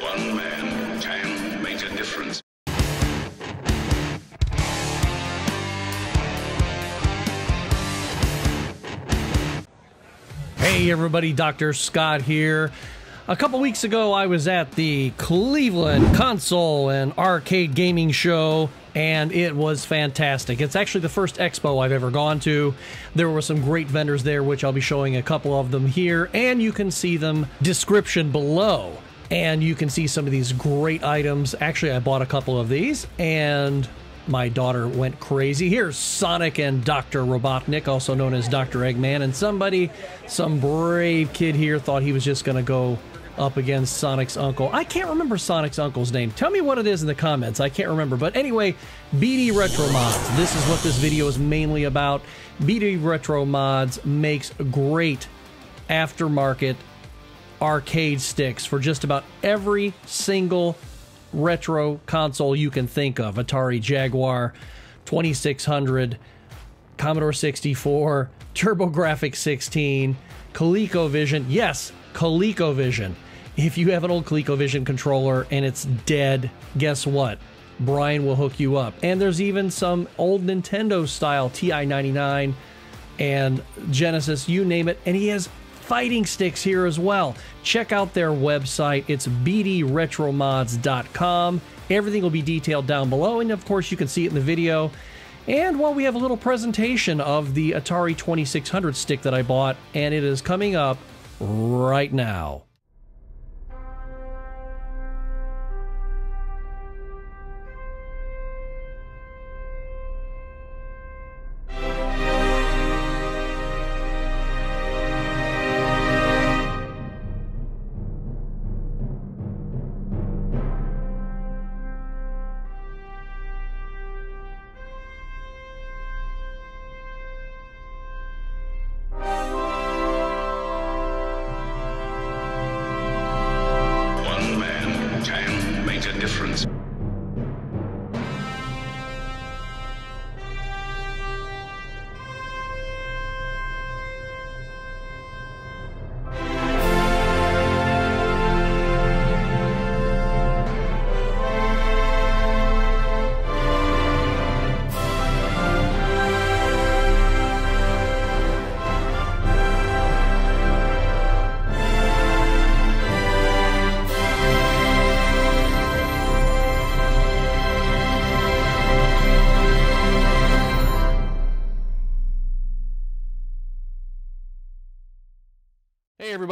One man can make a difference. Hey everybody, Dr. Scott here. A couple weeks ago, I was at the Cleveland Console and Arcade Gaming Show, and it was fantastic. It's actually the first expo I've ever gone to. There were some great vendors there, which I'll be showing a couple of them here, and you can see them description below. And you can see some of these great items. Actually, I bought a couple of these, and my daughter went crazy. Here's Sonic and Dr. Robotnik, also known as Dr. Eggman, and somebody, some brave kid here, thought he was just going to go up against Sonic's uncle. I can't remember Sonic's uncle's name. Tell me what it is in the comments. I can't remember. But anyway, BD Retro Mods. This is what this video is mainly about. BD Retro Mods makes great aftermarket arcade sticks for just about every single retro console you can think of Atari Jaguar 2600, Commodore 64, TurboGrafx 16, ColecoVision. Yes, ColecoVision. If you have an old ColecoVision controller and it's dead, guess what? Brian will hook you up. And there's even some old Nintendo style TI 99 and Genesis, you name it. And he has fighting sticks here as well. Check out their website. It's bdretromods.com. Everything will be detailed down below. And of course, you can see it in the video. And well, we have a little presentation of the Atari 2600 stick that I bought, and it is coming up right now.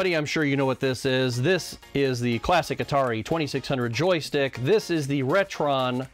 Everybody, I'm sure you know what this is. This is the classic Atari 2600 joystick. This is the Retron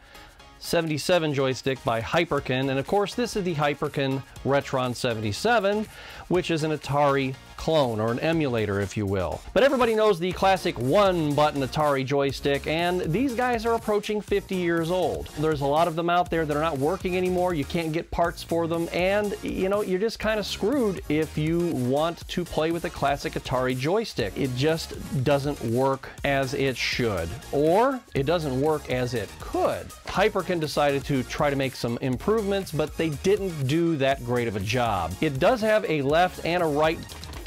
77 joystick by Hyperkin, and of course this is the Hyperkin Retron 77, which is an Atari clone or an emulator if you will. But everybody knows the classic one button Atari joystick and these guys are approaching 50 years old. There's a lot of them out there that are not working anymore. You can't get parts for them and you know you're just kind of screwed if you want to play with a classic Atari joystick. It just doesn't work as it should or it doesn't work as it could. Hyperkin decided to try to make some improvements but they didn't do that great of a job. It does have a left and a right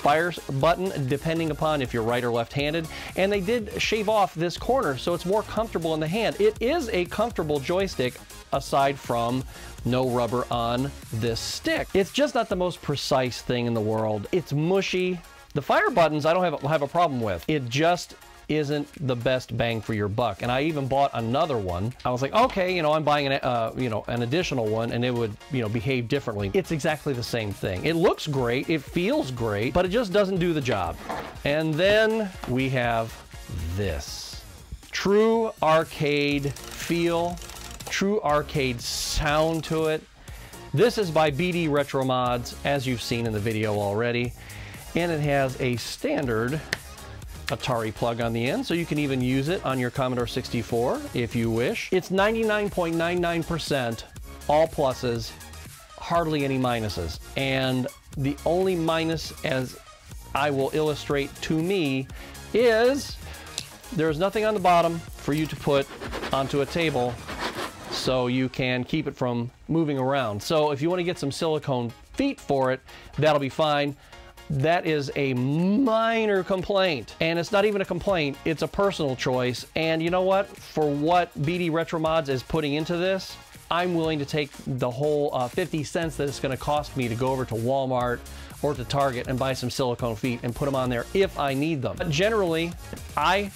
fire button depending upon if you're right or left-handed. And they did shave off this corner so it's more comfortable in the hand. It is a comfortable joystick aside from no rubber on this stick. It's just not the most precise thing in the world. It's mushy. The fire buttons i don't have, have a problem with. It just isn't the best bang for your buck. And I even bought another one. I was like, okay, you know, I'm buying an, uh, you know, an additional one and it would, you know, behave differently. It's exactly the same thing. It looks great, it feels great, but it just doesn't do the job. And then we have this. True arcade feel, true arcade sound to it. This is by BD Retro Mods, as you've seen in the video already. And it has a standard Atari plug on the end, so you can even use it on your Commodore 64 if you wish. It's 99.99% all pluses, hardly any minuses. And the only minus, as I will illustrate to me, is there's nothing on the bottom for you to put onto a table so you can keep it from moving around. So if you want to get some silicone feet for it, that'll be fine. That is a minor complaint. And it's not even a complaint, it's a personal choice. And you know what? For what BD Retromods is putting into this, I'm willing to take the whole uh, 50 cents that it's going to cost me to go over to Walmart or to Target and buy some silicone feet and put them on there if I need them. But generally, I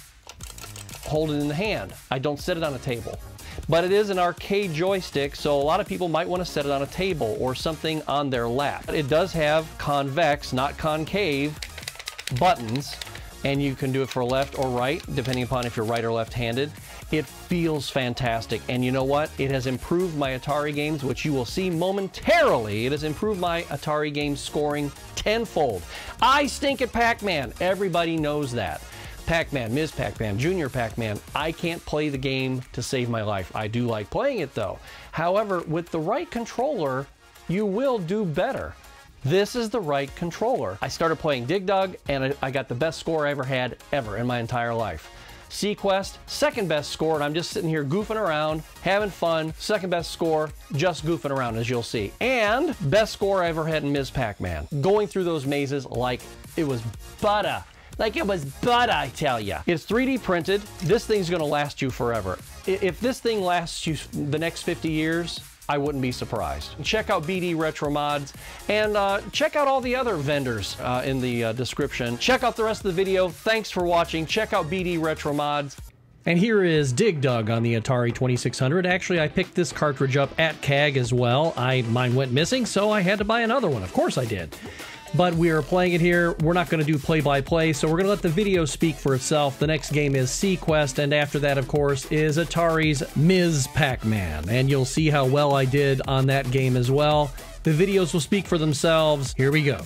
hold it in the hand. I don't set it on a table. But it is an arcade joystick, so a lot of people might want to set it on a table or something on their lap. It does have convex, not concave, buttons, and you can do it for left or right, depending upon if you're right or left-handed. It feels fantastic, and you know what? It has improved my Atari games, which you will see momentarily. It has improved my Atari games scoring tenfold. I stink at Pac-Man. Everybody knows that. Pac-Man, Ms. Pac-Man, Junior Pac-Man. I can't play the game to save my life. I do like playing it though. However, with the right controller, you will do better. This is the right controller. I started playing Dig Dug and I got the best score I ever had ever in my entire life. Seaquest, second best score, and I'm just sitting here goofing around, having fun. Second best score, just goofing around, as you'll see. And best score I ever had in Ms. Pac-Man. Going through those mazes like it was butter like it was butt, I tell you. It's 3D printed. This thing's gonna last you forever. If this thing lasts you the next 50 years, I wouldn't be surprised. Check out BD Retro Mods and uh, check out all the other vendors uh, in the uh, description. Check out the rest of the video. Thanks for watching. Check out BD Retro Mods. And here is Dig Dug on the Atari 2600. Actually, I picked this cartridge up at CAG as well. I Mine went missing, so I had to buy another one. Of course I did but we are playing it here. We're not going to do play by play, so we're going to let the video speak for itself. The next game is Seaquest, and after that, of course, is Atari's Ms. Pac Man. And you'll see how well I did on that game as well. The videos will speak for themselves. Here we go.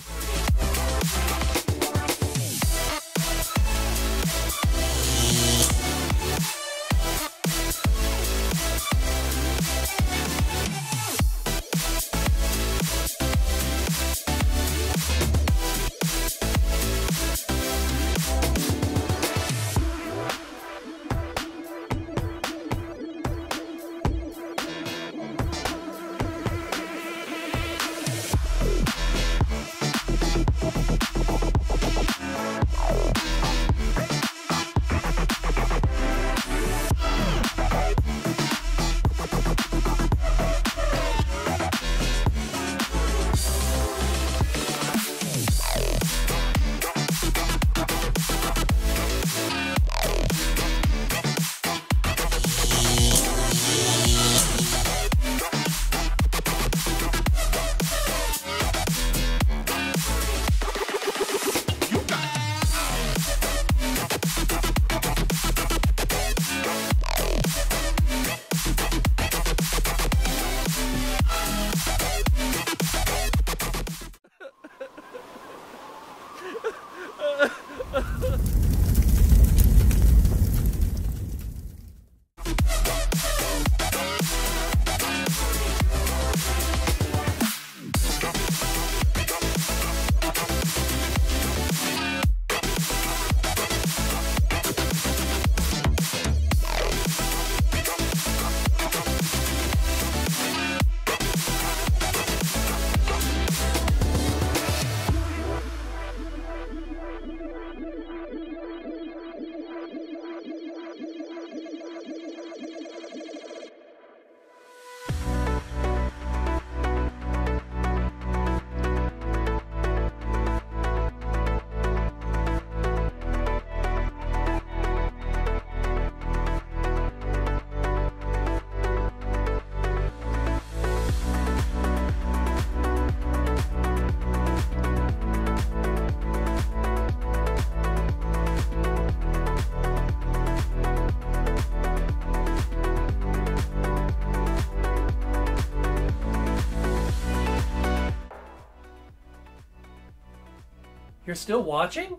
You're still watching?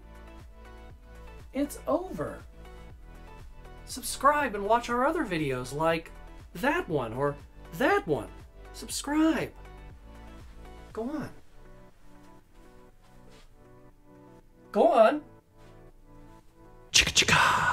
It's over. Subscribe and watch our other videos like that one or that one. Subscribe. Go on. Go on. Chicka chicka.